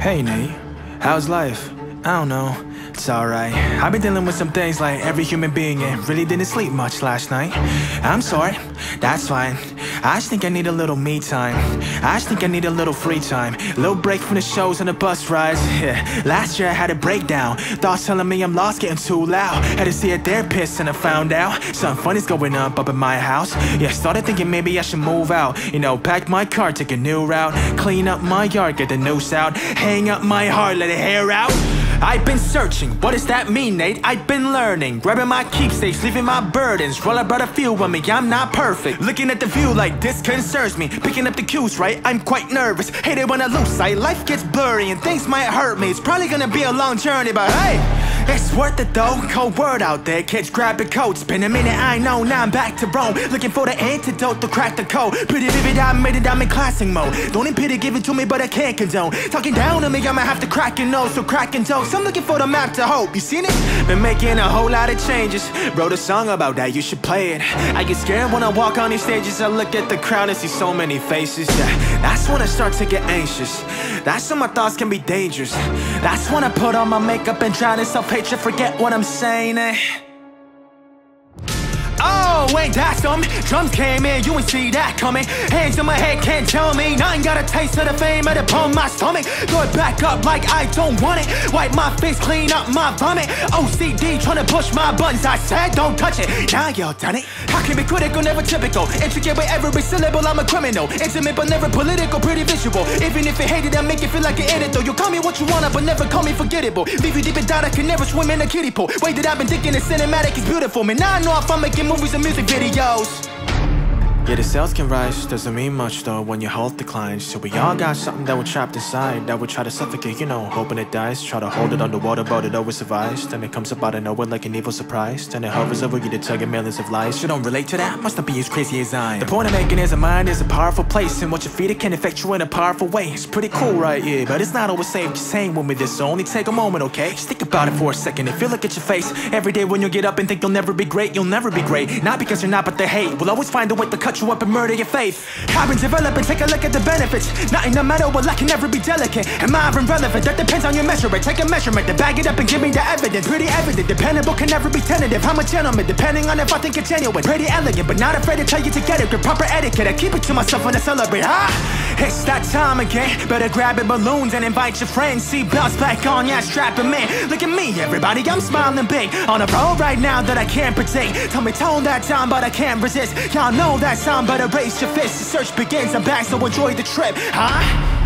Hey Nate, how's life? I don't know, it's alright. I've been dealing with some things like every human being and really didn't sleep much last night. I'm sorry, that's fine. I just think I need a little me time. I just think I need a little free time. Little break from the shows and the bus rides. Yeah. Last year I had a breakdown. Thoughts telling me I'm lost, getting too loud. Had to see a therapist and I found out something funny's going up up in my house. Yeah, started thinking maybe I should move out. You know, pack my car, take a new route. Clean up my yard, get the noose out. Hang up my heart, let it hair out. I've been searching, what does that mean, Nate? I've been learning, grabbing my keepsakes, leaving my burdens. Roll I brought a few with me, I'm not perfect. Looking at the view like this concerns me. Picking up the cues, right? I'm quite nervous. Hate it when I lose sight, life gets blurry and things might hurt me. It's probably gonna be a long journey, but hey! It's worth it though, cold word out there. Kids grab your coats, been a minute I know. Now I'm back to roam, looking for the antidote to crack the code. Pretty vivid, I made it, I'm in classic mode. Don't need pity, give it to me, but I can't condone. Talking down on me, I'ma have to crack your nose So cracking jokes, I'm looking for the map to hope. You seen it? Been making a whole lot of changes. Wrote a song about that, you should play it. I get scared when I walk on these stages. I look at the crowd and see so many faces. Yeah, That's when I start to get anxious. That's when my thoughts can be dangerous. That's when I put on my makeup and drown in you forget what I'm saying eh? Ain't that something? Drums came in, you ain't see that coming. Hands on my head, can't tell me. Nothing got a taste of the fame of the upon my stomach. Throw it back up like I don't want it. Wipe my face, clean up my vomit. OCD trying to push my buttons I said don't touch it, now y'all done it. How can be critical, never typical. Intricate with every syllable, I'm a criminal. Intimate but never political, pretty visual. Even if you hate it, I make you feel like an idiot though. You call me what you wanna, but never call me forgettable. Leave you deep and down, I can never swim in a kiddie pool. Way that I've been thinking is cinematic is beautiful. Man, now I know if I'm making movies and music videos yeah, the sales can rise, doesn't mean much though when your health declines. So we all got something that we're trapped inside That we try to suffocate, you know, hoping it dies. Try to hold it underwater, but it always survives. Then it comes up out of nowhere like an evil surprise. Then it hovers over you to tell you millions of lies. You don't relate to that? Must not be as crazy as I am. The point I'm making is a mind is a powerful place And what you feed it can affect you in a powerful way. It's pretty cool right here, but it's not always safe. Just saying with me this, only take a moment, okay? Just think about it for a second If you look at your face. Every day when you get up and think you'll never be great You'll never be great. Not because you're not, but they hate Will always find a way to cut you up and murder your faith. I've been developing, take a look at the benefits. Nothing no matter what, I can never be delicate. Am I even relevant? That depends on your measurement. Take a measurement, then bag it up and give me the evidence. Pretty evident, dependable can never be tentative. I'm a gentleman, depending on if I think it's genuine. Pretty elegant, but not afraid to tell you to get it. With proper etiquette, I keep it to myself when I celebrate. Ah, it's that time again. Better grab it balloons and invite your friends. See belts back on, yeah, strapping man Look at me, everybody, I'm smiling big. On a road right now that I can't predict. Tell me tone that time, but I can't resist. Y'all know that sound, better raise your fist The search begins, I'm back, so enjoy the trip, huh?